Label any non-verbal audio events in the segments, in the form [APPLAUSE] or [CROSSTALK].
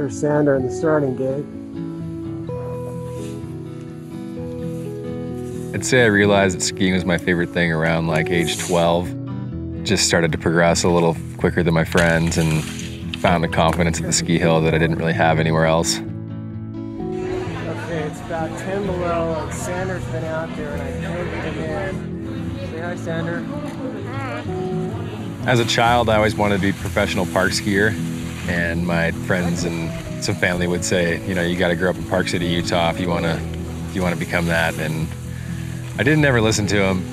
Here's Sander in the starting gate. I'd say I realized that skiing was my favorite thing around like age 12. Just started to progress a little quicker than my friends and found the confidence at the ski hill that I didn't really have anywhere else. Okay, it's about 10 below, and Sander's been out there, and I pegged him in. Say hi, Sander. As a child, I always wanted to be a professional park skier, and my friends and some family would say, you know, you got to grow up in Park City, Utah, if you want to, if you want to become that. And I didn't ever listen to them.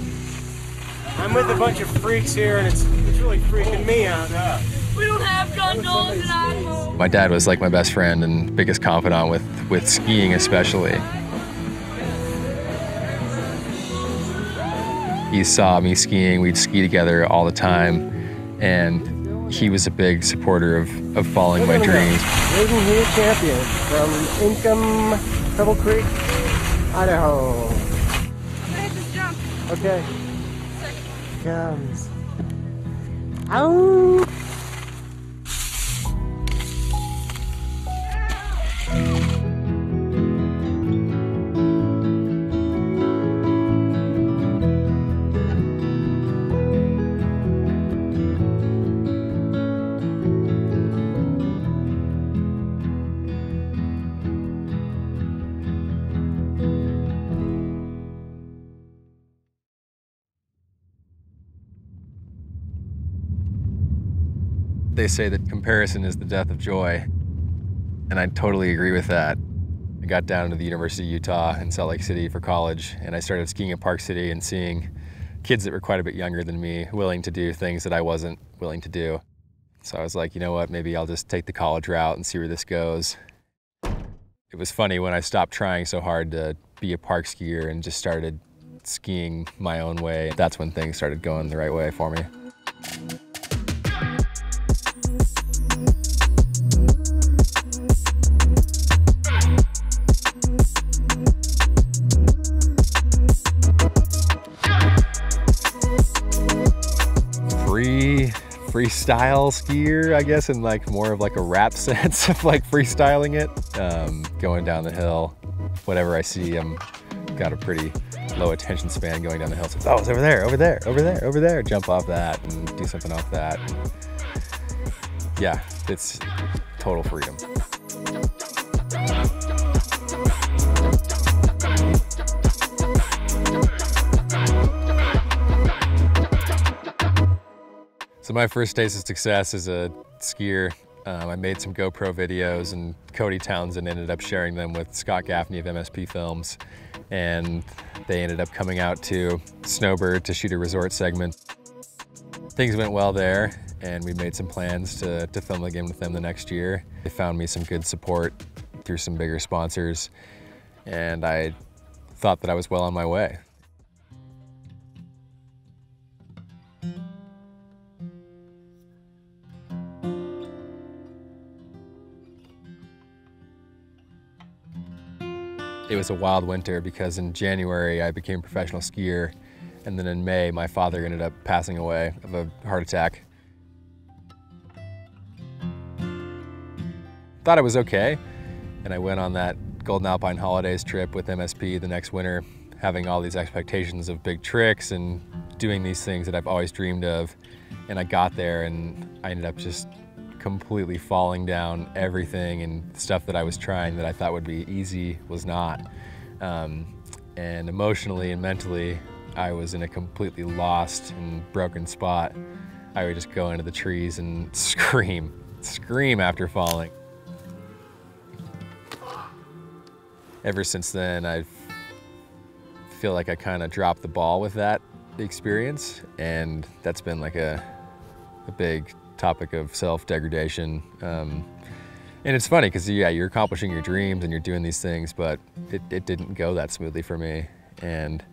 I'm with a bunch of freaks here, and it's, it's really freaking me out. We don't have gondolas in Idaho. My dad was like my best friend and biggest confidant with with skiing, especially. He saw me skiing. We'd ski together all the time, and he was a big supporter of, of following my dreams. Maiden Heat champion from Inkom, Pebble Creek, Idaho. Finish this jump. Okay. Comes. Ow! They say that comparison is the death of joy, and I totally agree with that. I got down to the University of Utah in Salt Lake City for college, and I started skiing at Park City and seeing kids that were quite a bit younger than me willing to do things that I wasn't willing to do. So I was like, you know what, maybe I'll just take the college route and see where this goes. It was funny when I stopped trying so hard to be a park skier and just started skiing my own way. That's when things started going the right way for me. Freestyle skier, I guess, in like more of like a rap [LAUGHS] sense of like freestyling it. Um, going down the hill, whatever I see, I'm got a pretty low attention span going down the hill. So it's, oh, it's over there, over there, over there, over there. Jump off that and do something off that. Yeah, it's total freedom. So my first taste of success as a skier, um, I made some GoPro videos and Cody Townsend ended up sharing them with Scott Gaffney of MSP Films. And they ended up coming out to Snowbird to shoot a resort segment. Things went well there and we made some plans to, to film again with them the next year. They found me some good support through some bigger sponsors and I thought that I was well on my way. It was a wild winter because in January I became a professional skier. And then in May my father ended up passing away of a heart attack. Thought it was okay. And I went on that Golden Alpine Holidays trip with MSP the next winter having all these expectations of big tricks and doing these things that I've always dreamed of. And I got there and I ended up just completely falling down everything and stuff that I was trying that I thought would be easy was not. Um, and emotionally and mentally, I was in a completely lost and broken spot. I would just go into the trees and [LAUGHS] scream, scream after falling. Ever since then, I feel like I kind of dropped the ball with that experience, and that's been like a, a big topic of self-degradation. Um, and it's funny because yeah, you're accomplishing your dreams and you're doing these things, but it, it didn't go that smoothly for me. And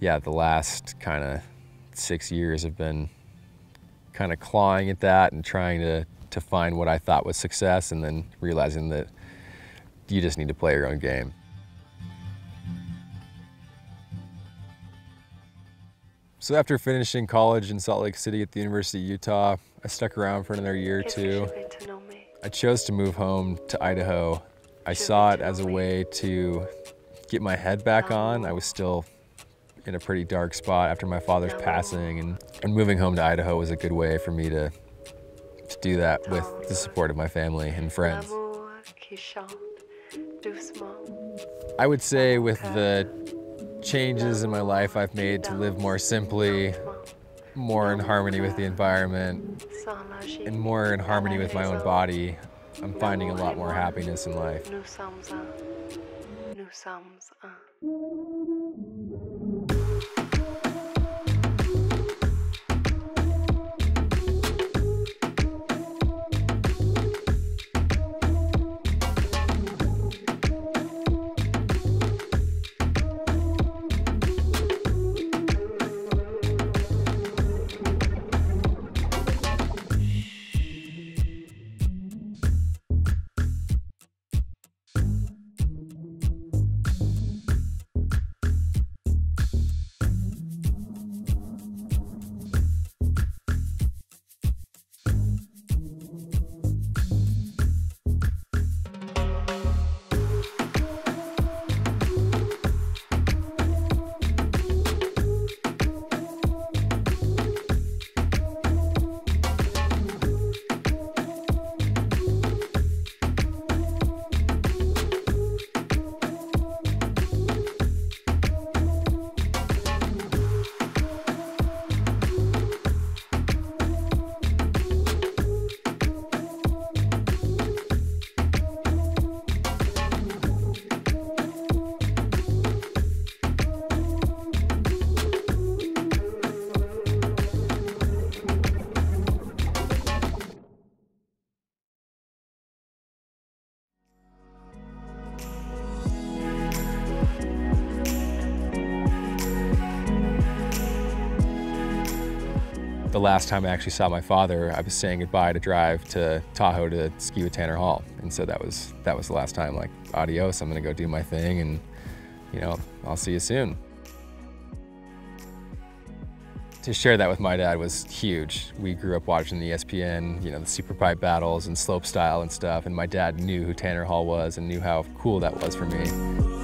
yeah, the last kind of six years have been kind of clawing at that and trying to, to find what I thought was success and then realizing that you just need to play your own game. So after finishing college in Salt Lake City at the University of Utah, I stuck around for another year or two. I chose to move home to Idaho. I saw it as a way to get my head back on. I was still in a pretty dark spot after my father's passing, and, and moving home to Idaho was a good way for me to, to do that with the support of my family and friends. I would say with the changes in my life I've made to live more simply, more in harmony with the environment, and more in harmony with my own body, I'm finding a lot more happiness in life. The last time I actually saw my father, I was saying goodbye to drive to Tahoe to ski with Tanner Hall. And so that was that was the last time, like, adios, I'm gonna go do my thing and, you know, I'll see you soon. To share that with my dad was huge. We grew up watching the ESPN, you know, the super pipe battles and slope style and stuff, and my dad knew who Tanner Hall was and knew how cool that was for me.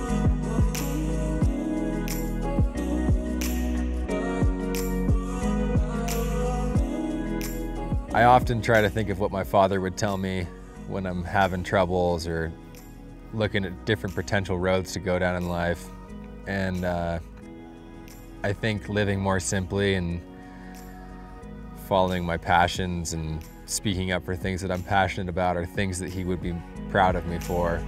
I often try to think of what my father would tell me when I'm having troubles or looking at different potential roads to go down in life. And uh, I think living more simply and following my passions and speaking up for things that I'm passionate about are things that he would be proud of me for.